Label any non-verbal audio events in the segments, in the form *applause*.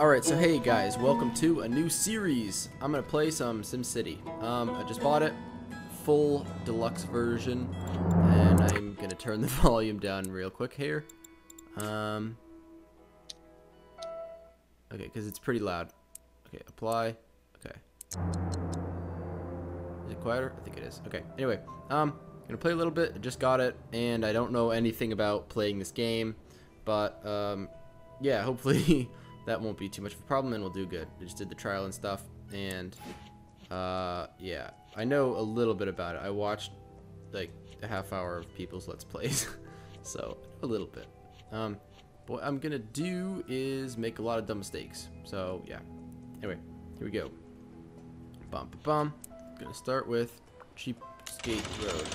Alright, so hey guys, welcome to a new series. I'm gonna play some SimCity. Um, I just bought it, full deluxe version, and I'm gonna turn the *laughs* volume down real quick here. Um, okay, because it's pretty loud. Okay, apply. Okay. Is it quieter? I think it is. Okay, anyway, um, gonna play a little bit. I just got it, and I don't know anything about playing this game, but, um, yeah, hopefully *laughs* that won't be too much of a problem and we'll do good. I just did the trial and stuff and uh, yeah, I know a little bit about it. I watched like a half hour of people's Let's Plays, *laughs* so a little bit. Um, what I'm gonna do is make a lot of dumb mistakes. So yeah. Anyway, here we go. Bum bum bum. Gonna start with Cheapskate Road.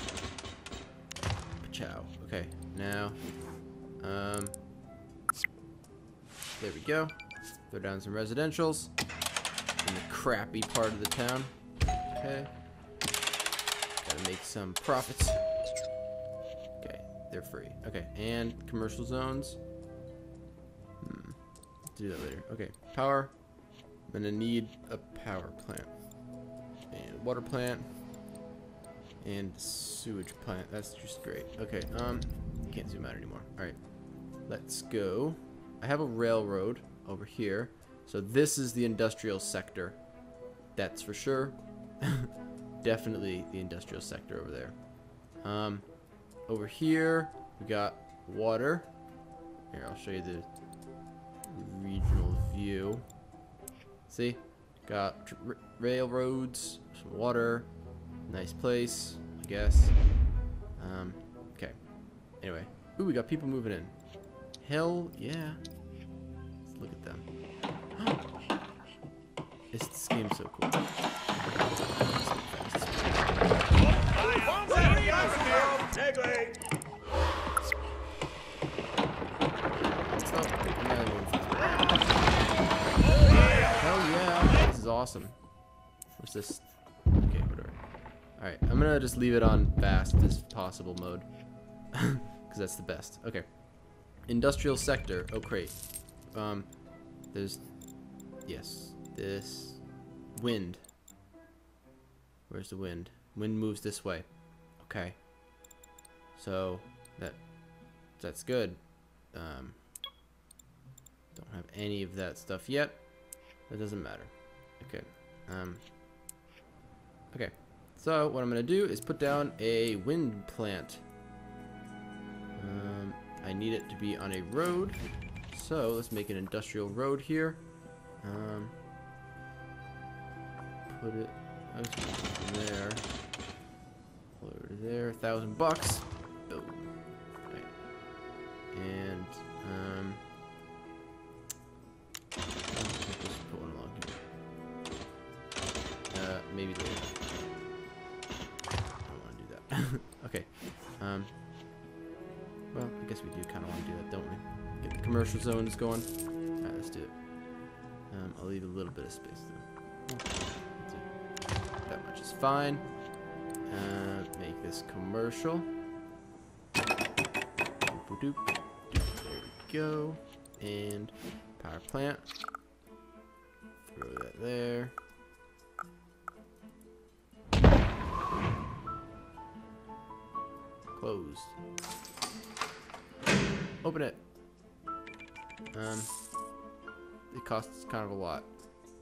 Ciao. Okay, now, um, there we go. Throw down some residentials in the crappy part of the town. Okay. Gotta make some profits. Okay, they're free. Okay, and commercial zones. Hmm. Do that later. Okay, power. I'm gonna need a power plant. And water plant. And sewage plant. That's just great. Okay, um, can't zoom out anymore. Alright. Let's go. I have a railroad over here. So this is the industrial sector. That's for sure. *laughs* Definitely the industrial sector over there. Um, over here, we got water. Here, I'll show you the regional view. See? Got railroads, some water. Nice place, I guess. Um, okay. Anyway. Ooh, we got people moving in. Hell yeah. Look at them. *gasps* this, game's so cool. Hell yeah. This is awesome. What's this? Okay, whatever. Alright, I'm gonna just leave it on fastest possible mode. *laughs* Because that's the best. Okay. Industrial sector. Oh, great. Um, there's, yes, this wind. Where's the wind? Wind moves this way. Okay. So that that's good. Um, don't have any of that stuff yet. That doesn't matter. Okay. Um, okay. So what I'm gonna do is put down a wind plant. Um, I need it to be on a road. So let's make an industrial road here. Um, put it there. Over there, a thousand bucks. The is going. Alright, let's do it. Um, I'll leave a little bit of space though. That much is fine. Uh, make this commercial. There we go. And power plant. Throw that there. Costs kind of a lot.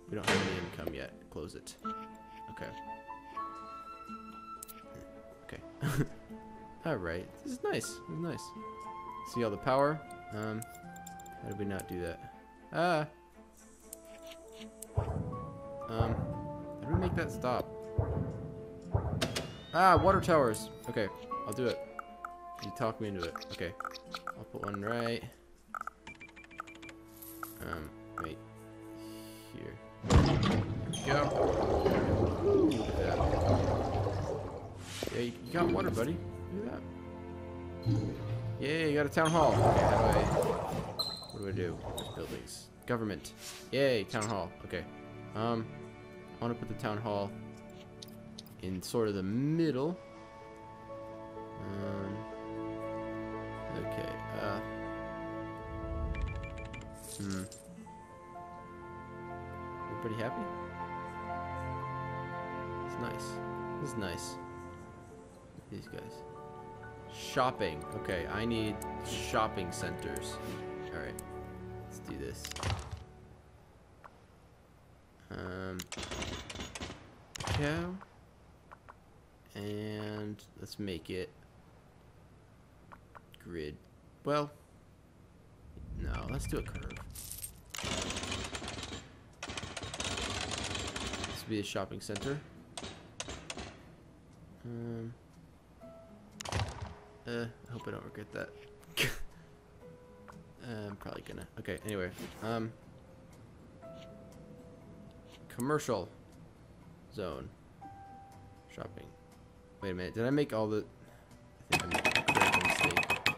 We don't have any income yet. Close it. Okay. Okay. *laughs* Alright. This is nice. This is nice. See all the power? Um, how did we not do that? Ah! Um, how do we make that stop? Ah, water towers! Okay, I'll do it. You talk me into it. Okay. I'll put one right. Um, we go. Yeah, you, you got water, buddy. Look at that. Yeah, you got a town hall. Okay, how do I... What do I do? Buildings. Government. Yay, town hall. Okay. Um, I want to put the town hall in sort of the middle. Um, okay. Uh, hmm. Everybody happy? It's nice. This is nice. These guys. Shopping. Okay, I need shopping centers. Alright. Let's do this. Um, cow. And let's make it grid. Well, no, let's do a curve. This will be a shopping center. Um, uh, I hope I don't regret that. uh, *laughs* I'm probably gonna. Okay, anyway. Um, commercial zone. Shopping. Wait a minute. Did I make all the... I think I made. Alright,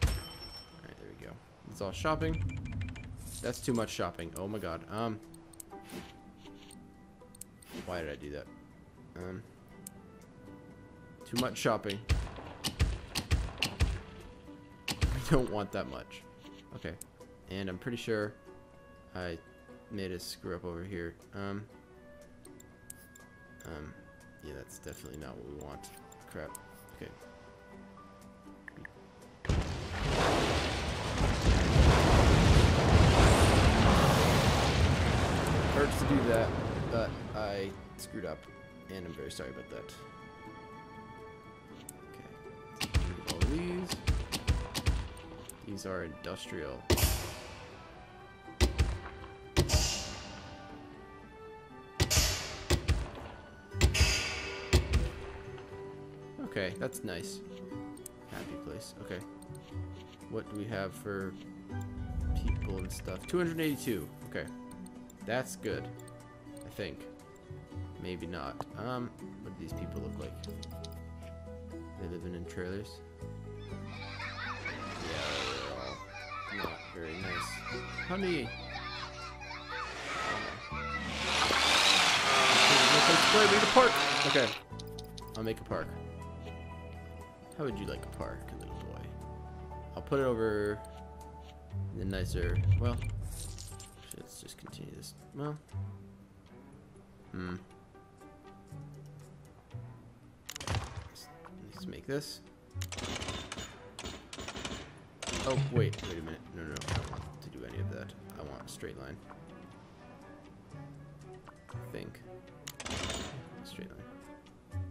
there we go. It's all shopping. That's too much shopping. Oh my god. Um. Why did I do that? Um. Too much shopping. I don't want that much. Okay. And I'm pretty sure I made a screw up over here. Um. Um. Yeah, that's definitely not what we want. Crap. Okay. Hurts to do that, but I screwed up, and I'm very sorry about that. These. These are industrial. Okay, that's nice. Happy place. Okay. What do we have for people and stuff? 282. Okay. That's good. I think. Maybe not. Um, what do these people look like? They living in trailers? Very nice. Honey! Oh, Make a park! Okay. I'll make a park. How would you like a park, little boy? I'll put it over the nicer. Well, let's just continue this. Well, hmm. Let's, let's make this. Oh wait, wait a minute. No, no, no, I don't want to do any of that. I want a straight line. I think. Straight line.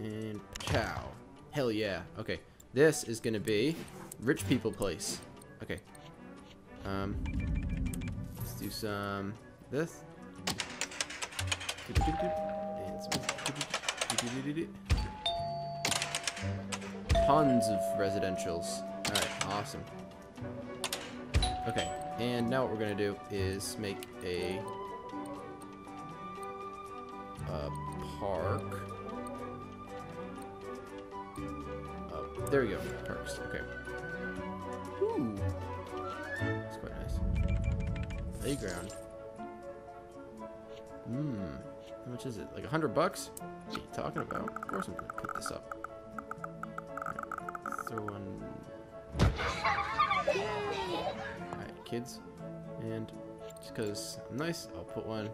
And cow. Hell yeah. Okay. This is gonna be rich people place. Okay. Um. Let's do some this. Tons of residentials. Awesome. Okay, and now what we're gonna do is make a, a park. Oh, there we go. Parks. Okay. Ooh. That's quite nice. Playground. Hmm. How much is it? Like a hundred bucks? What are you talking about? Of course I'm gonna put this up. Alright, throw one. Kids. And just because I'm nice, I'll put one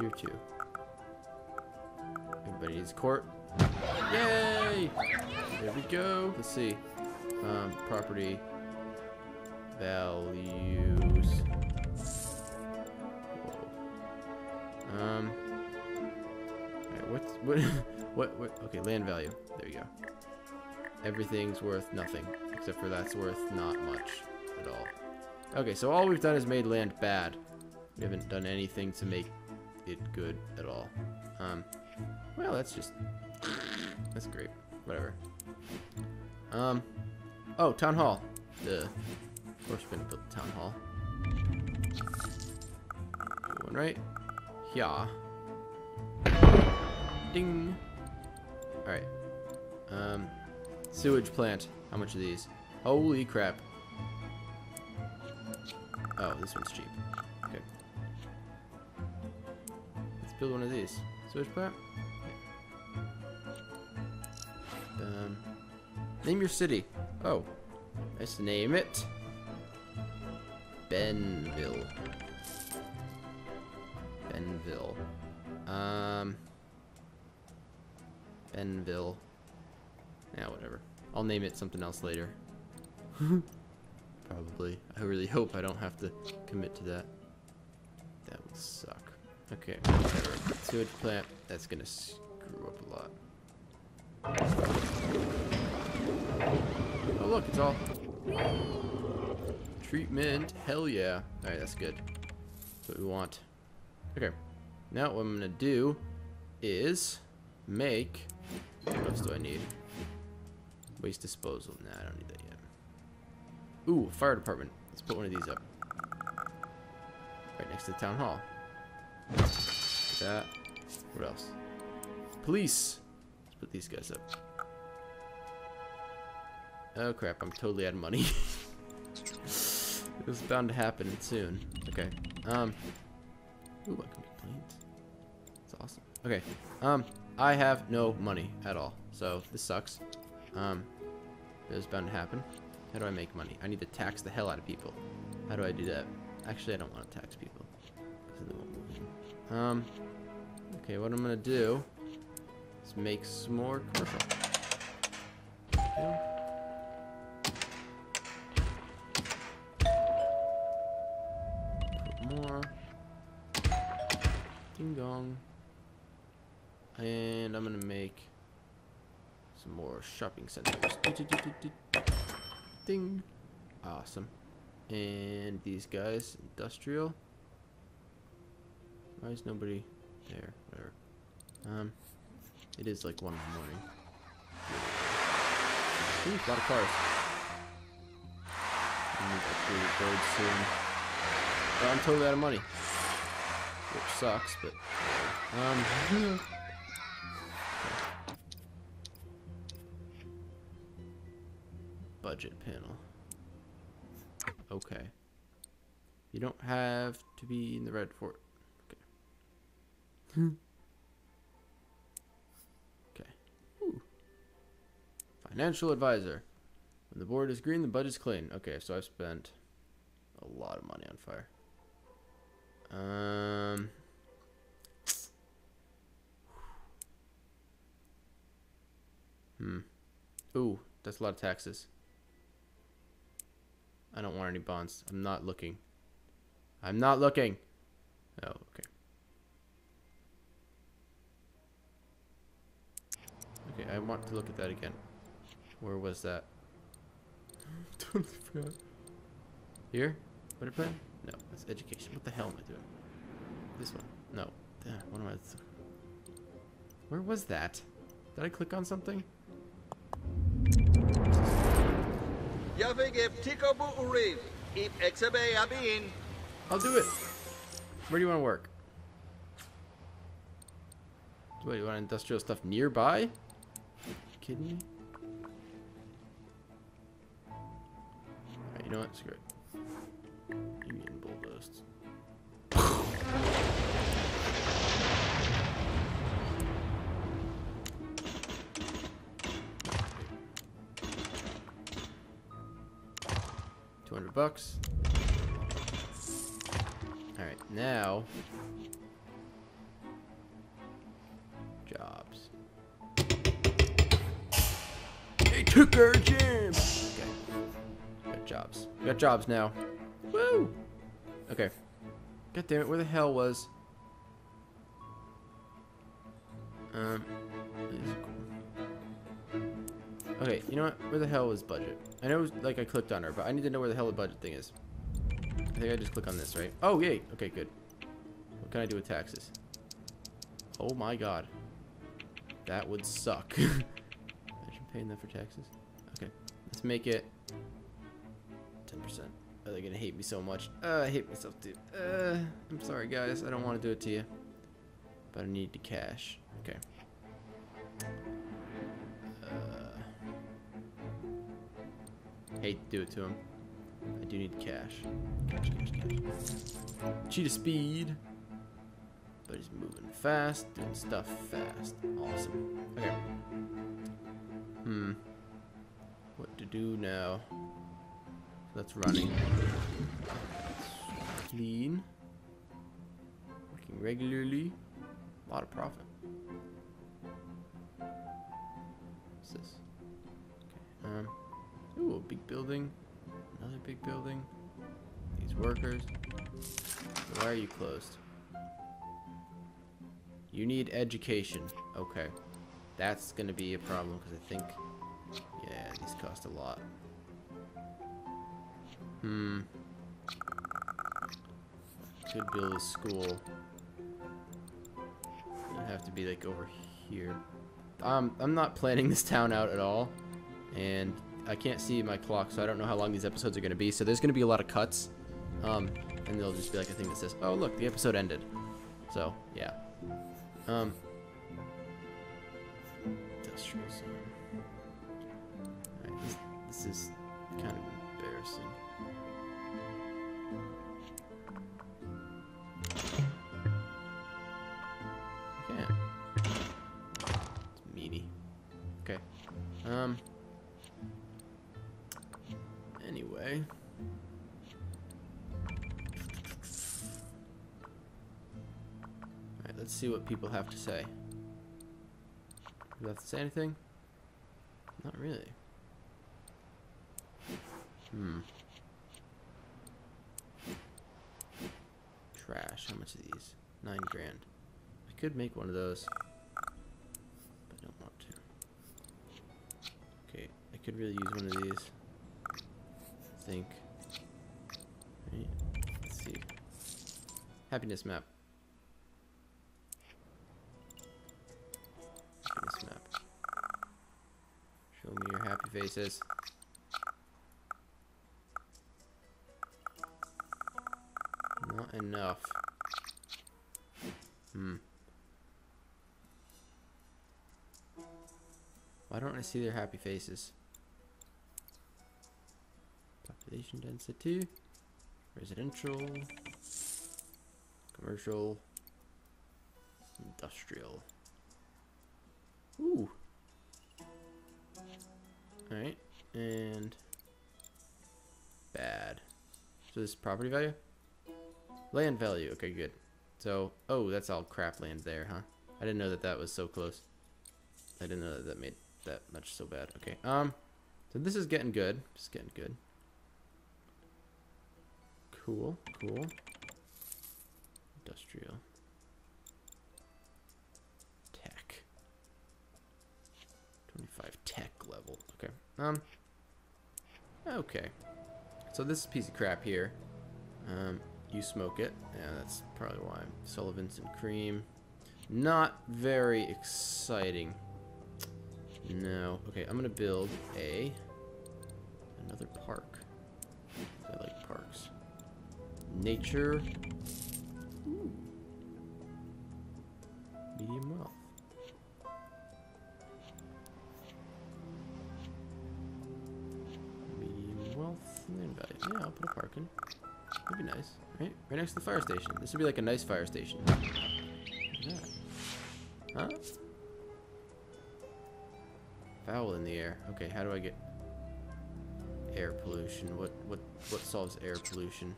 here too. Everybody needs a court. Yay! There we go. Let's see. Um, property values. Whoa. Um. Alright, what's what, *laughs* what? What? Okay, land value. There you go. Everything's worth nothing, except for that's worth not much at all. Okay, so all we've done is made land bad. We haven't done anything to make it good at all. Um. Well, that's just that's great. Whatever. Um. Oh, town hall. The. Of course, we're gonna build the town hall. One right. Yeah. Ding. All right. Um. Sewage plant. How much are these? Holy crap. Oh, this one's cheap. Okay. Let's build one of these. Sewage plant. Um, name your city. Oh, let's name it Benville. Benville. Um, Benville. Yeah, whatever. I'll name it something else later. *laughs* Probably. I really hope I don't have to commit to that. That would suck. Okay, whatever. Sewage plant, that's gonna screw up a lot. Oh look, it's all treatment. Hell yeah. Alright, that's good. That's what we want. Okay. Now what I'm gonna do is make what else do I need? Waste disposal. Nah, I don't need that yet. Ooh, fire department. Let's put one of these up. Right next to the town hall. That. What else? Police. Let's put these guys up. Oh crap, I'm totally out of money. *laughs* it was bound to happen soon. Okay. Um. Ooh, make planes. That's awesome. Okay. Um, I have no money at all. So this sucks. Um, it was bound to happen. How do I make money? I need to tax the hell out of people. How do I do that? Actually, I don't want to tax people. Um, okay, what I'm gonna do is make some more commercial. Put more. Ding dong. And I'm gonna make some more shopping centers. Ding. Awesome. And these guys, industrial. Why is nobody there? Whatever. Um, it is like one in the morning. Ooh, a lot of cars. I need to upgrade birds soon. But I'm totally out of money. Which sucks, but um *laughs* *laughs* budget panel. Okay. You don't have to be in the red fort. Okay. okay. Ooh. Financial advisor. When the board is green, the budget's clean. Okay, so I've spent a lot of money on fire. Um. Hmm. Ooh, that's a lot of taxes. I don't want any bonds. I'm not looking. I'm not looking. Oh, okay. Okay, I want to look at that again. Where was that? *laughs* totally forgot. Here? What plan? No, that's education. What the hell am I doing? This one. No. What am I? Where was that? Did I click on something? I'll do it. Where do you want to work? What, you want industrial stuff nearby? Are you kidding me? Right, you know what? Screw it. 200 bucks. Alright, now... Jobs. They took our gym! Okay. Got jobs. We got jobs now. Woo! Okay. God damn it, where the hell was... Um... Okay, you know what? Where the hell was budget? I know, like, I clicked on her, but I need to know where the hell the budget thing is. I think I just click on this, right? Oh, yay! Okay, good. What can I do with taxes? Oh my god. That would suck. Imagine paying that for taxes. Okay, let's make it 10%. Oh, they're gonna hate me so much. Uh, I hate myself too. Uh, I'm sorry, guys. I don't want to do it to you. But I need the cash. Okay. Hate to do it to him. I do need cash. Cash, cash, cash. Cheetah speed. But he's moving fast, doing stuff fast. Awesome. Okay. Hmm. What to do now? That's running. Clean. Working regularly. A lot of profit. What's this? Okay. Um. Ooh, a big building. Another big building. These workers. Why are you closed? You need education. Okay. That's gonna be a problem because I think, yeah, these cost a lot. Hmm. Could build a school. It'd have to be like over here. Um, I'm not planning this town out at all, and I can't see my clock, so I don't know how long these episodes are gonna be. So there's gonna be a lot of cuts, um, and there'll just be like a thing that says, "Oh, look, the episode ended." So yeah. Um. Industrial zone. Alright, this, this is let's see what people have to say. You have to say anything? Not really. Hmm. Trash. How much are these? Nine grand. I could make one of those. But I don't want to. Okay, I could really use one of these. I think. Right. Let's see. Happiness map. Faces. Not enough. Hmm. Why don't I see their happy faces? Population density, residential, commercial, industrial. Ooh. Alright, and bad. So this is property value? Land value, okay, good. So, oh, that's all crap land there, huh? I didn't know that that was so close. I didn't know that that made that much so bad. Okay, um, so this is getting good. Just getting good. Cool, cool. Industrial. Level. Okay. Um. Okay. So this piece of crap here. Um, you smoke it. Yeah, that's probably why. Sullivan's and cream. Not very exciting. No. Okay, I'm gonna build a another park. I like parks. Nature. I'll put a park in. That'd be nice, right? Right next to the fire station. This would be like a nice fire station. Yeah. Huh? Foul in the air. Okay, how do I get air pollution? What what what solves air pollution?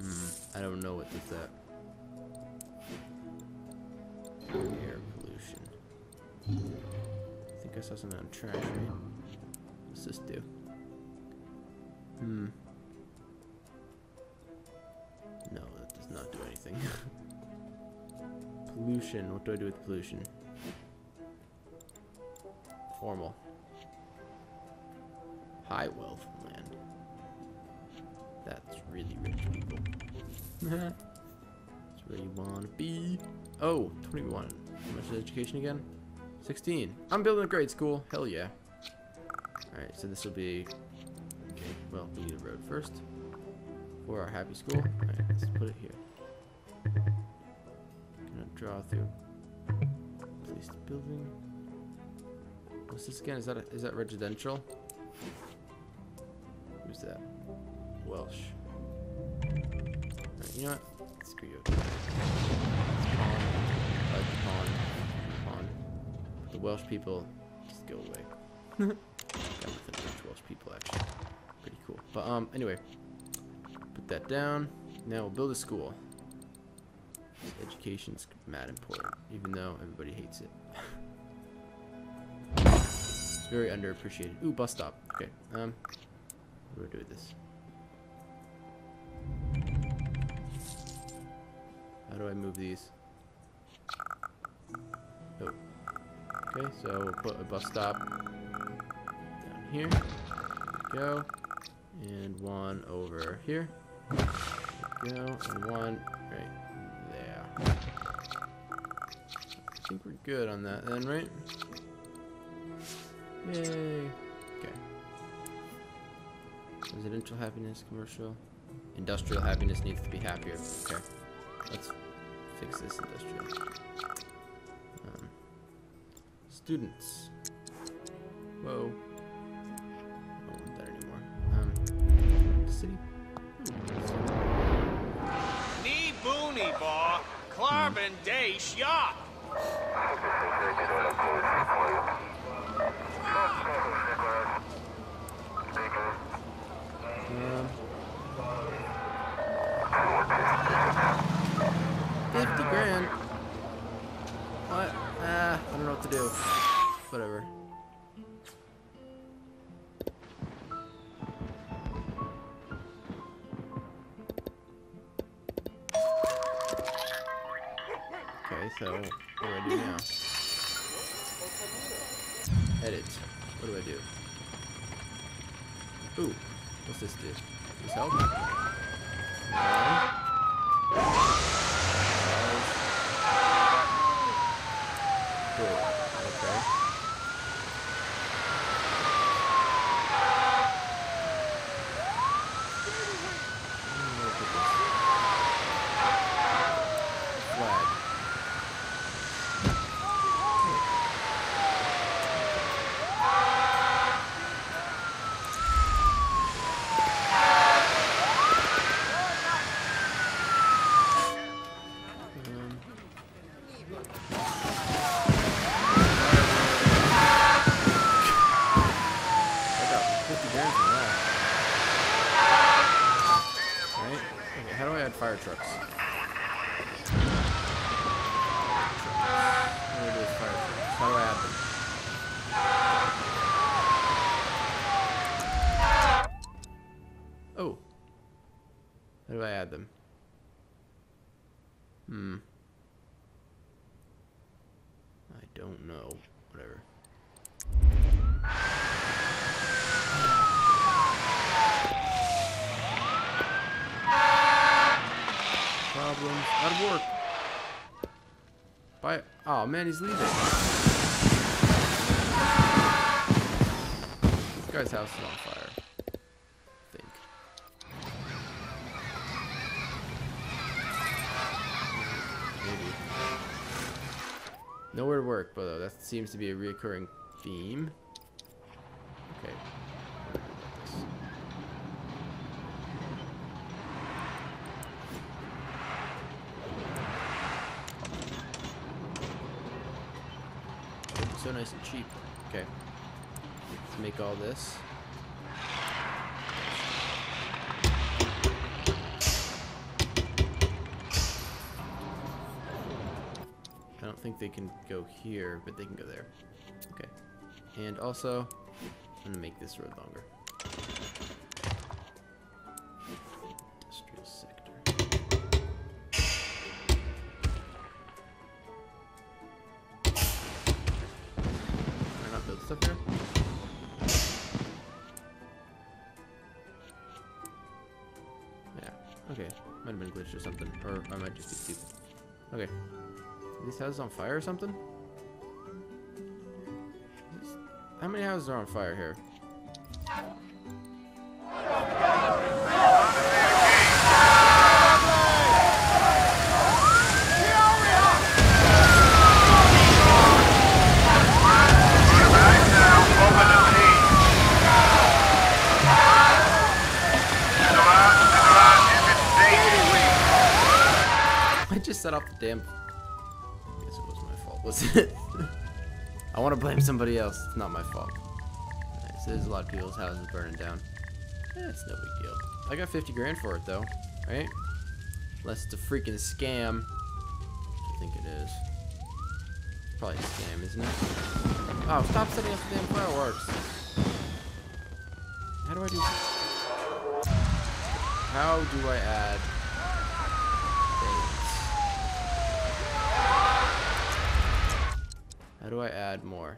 Hmm, I don't know what does that. Air pollution. I think I saw something on trash, right? What's this do? Hmm. No, that does not do anything. *laughs* pollution. What do I do with pollution? Formal. High wealth land. That's really rich people. *laughs* That's where you want to be. Oh, 21. How much is education again? 16. I'm building a grade school. Hell yeah. Alright, so this will be... Well, we need a road first. For our happy school. Alright, let's put it here. Gonna draw through. Place the building. What's this again? Is that a, is that residential? Who's that? Welsh. Alright, you know what? Screw you. It's pawn. I like the pawn. Pawn. The Welsh people just go away. Got nothing against Welsh people actually. Cool. But um anyway. Put that down. Now we'll build a school. Education's mad important, even though everybody hates it. it's very underappreciated. Ooh, bus stop. Okay. Um, what do this? How do I move these? Oh. Okay, so we'll put a bus stop down here. Go. And one over here. Go. And one right there. I think we're good on that then, right? Yay. Okay. Residential happiness, commercial. Industrial happiness needs to be happier. Okay. Let's fix this industrial. Um, students. Whoa. What? Ah, I don't know what to do. Whatever. Okay, so what do I do now? Edit. What do I do? Ooh, what's this do? This help? Um, Cool. Okay. Hmm, look at this. Flag. Um, I got 50 grand from that. Right? Okay, how do I add fire trucks? What do I do with fire trucks? How do I add them? Oh. How do I add them? Hmm. I don't know. Whatever. Problems. Out of work. Bye. Oh man, he's leaving. This guy's house is on fire. I think. Maybe. Nowhere to work, but uh, that seems to be a reoccurring theme. Okay. Okay. Let's make all this. I don't think they can go here, but they can go there. Okay. And also, I'm gonna make this road longer. Houses on fire or something? How many houses are on fire here? I just set off the damn. *laughs* I want to blame somebody else. It's not my fault. Alright, so there's a lot of people's houses burning down. Eh, no big deal. I got 50 grand for it though, right? Unless it's a freaking scam. I think it is. Probably a scam, isn't it? Oh, stop setting up the damn fireworks. How do I do... How do I add How do I add more?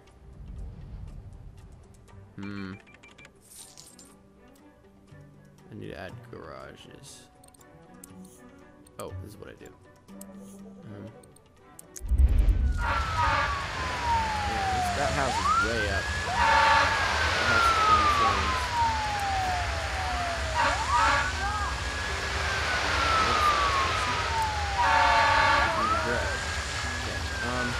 Hmm. I need to add garages. Oh, this is what I do. Um, yeah, that house is way up. That house is in flames. Regret. Okay, um,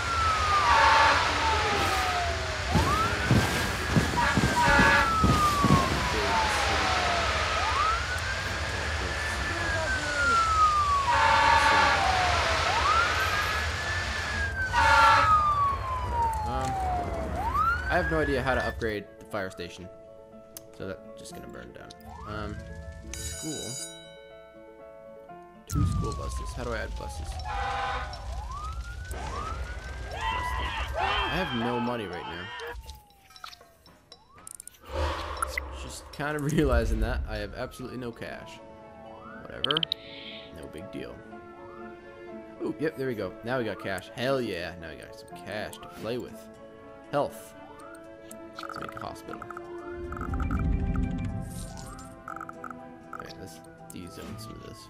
Um, I have no idea how to upgrade the fire station. So that's just gonna burn down. Um, school. Two school buses. How do I add buses? I have no money right now. Just kind of *laughs* realizing that I have absolutely no cash. Whatever. No big deal. Ooh, yep, there we go. Now we got cash. Hell yeah. Now we got some cash to play with. Health. Let's make a hospital. Okay, let's de-zone some of this.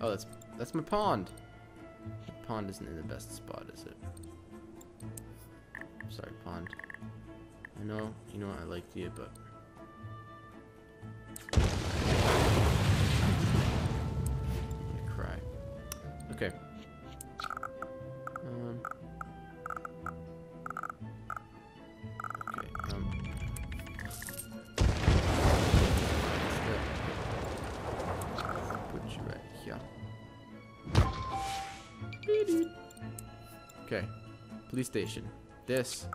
Oh, that's that's my pond. The pond isn't in the best spot, is it? Sorry, pond. I know, you know I liked you, but Police station. This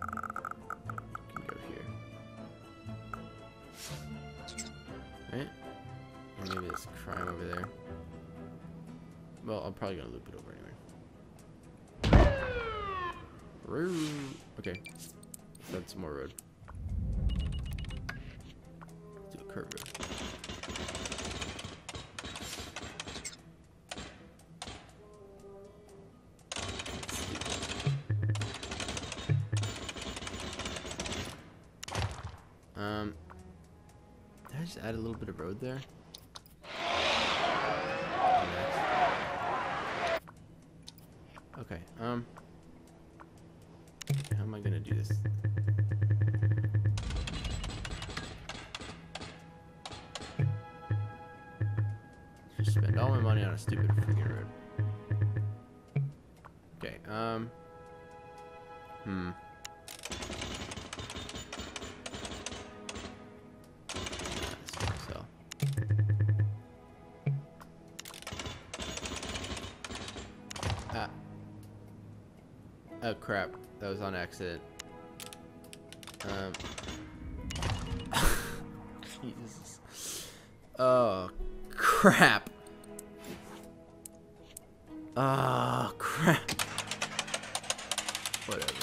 can go here. Right? Or maybe there's crime over there. Well, I'm probably gonna loop it over anyway. Okay. That's more road. Do a curve road. Oh crap, that was on accident. Um. *laughs* Jesus. Oh crap. Oh crap. Whatever.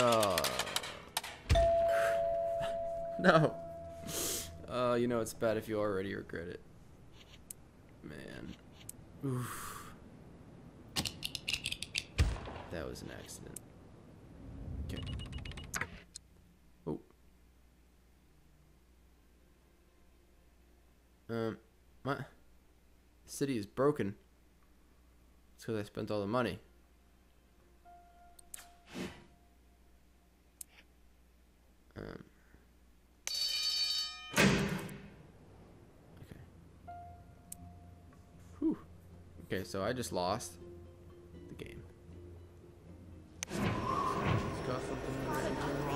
Oh. *laughs* No. Uh, you know it's bad if you already regret it. Man. Oof. That was an accident. Okay. Oh. Um, my city is broken. It's because I spent all the money. Um. Okay. Whew. Okay, so I just lost the game. It's got something right in here. I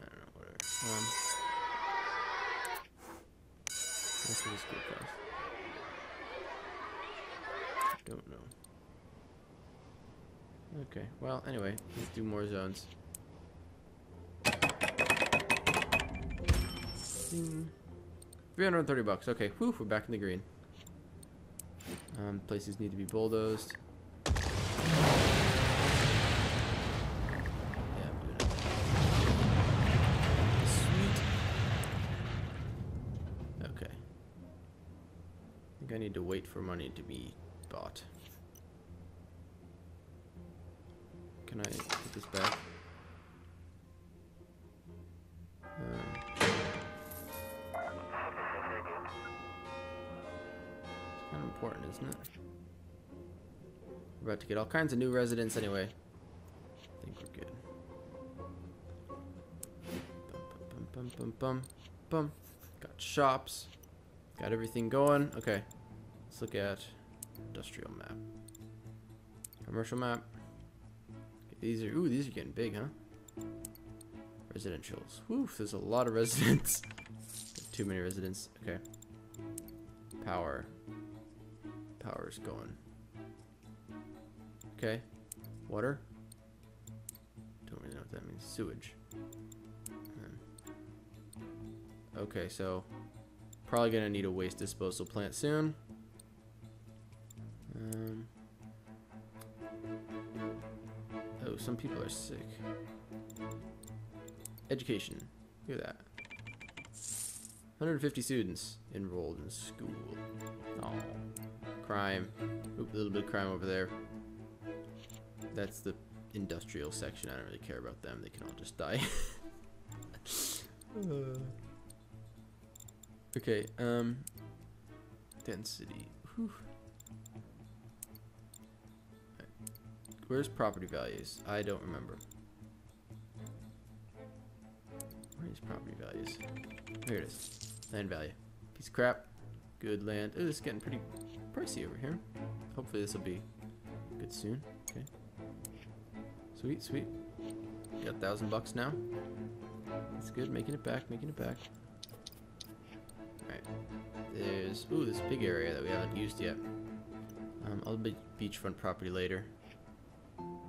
don't know, whatever. Um, what's this school cost? Don't know. Okay, well, anyway, let's do more zones. Ding. 330 bucks. Okay, whew, we're back in the green. Um, places need to be bulldozed. I think I need to wait for money to be important, isn't it? We're about to get all kinds of new residents anyway. I think we're good. Bum, bum, bum, bum, bum, bum. Got shops. Got everything going. Okay. Let's look at industrial map. Commercial map. Okay, these are ooh, these are getting big, huh? Residentials. Woo, there's a lot of residents. *laughs* Too many residents. Okay. Power. Power's going. Okay. Water. Don't really know what that means. Sewage. Um, Okay, so probably gonna need a waste disposal plant soon. Um, oh, some people are sick. Education. Look at that. 150 students enrolled in school. Oh, crime. Oop, a little bit of crime over there. That's the industrial section. I don't really care about them. They can all just die. Uh. *laughs* Okay, um, density. Whew. Where's property values? I don't remember. Where is property values? Here it is. Land value. Piece of crap. Good land. Oh, this is getting pretty pricey over here. Hopefully this will be good soon. Okay. Sweet, sweet. Got a thousand bucks now. That's good. Making it back, making it back. Alright. There's ooh, this big area that we haven't used yet. Um, I'll be beachfront property later.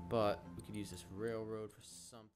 But we could use this railroad for something.